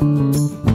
you